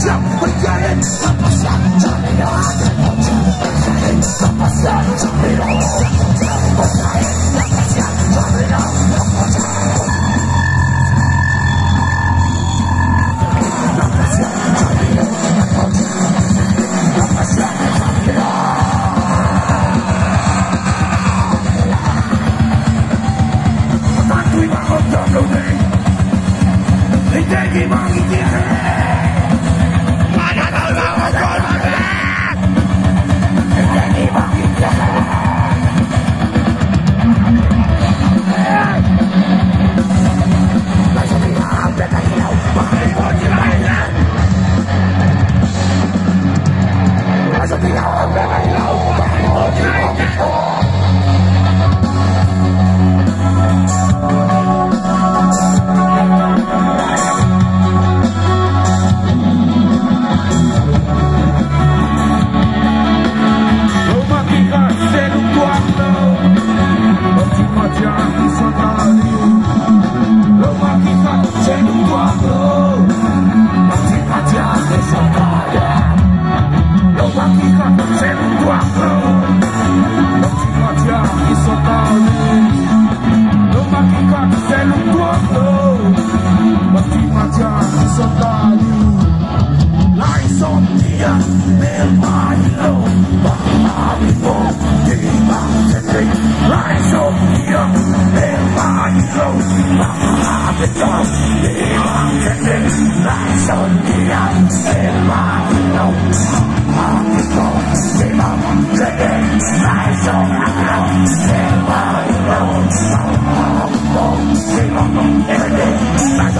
Jump! Contra Brunei Integhi manchi Every day,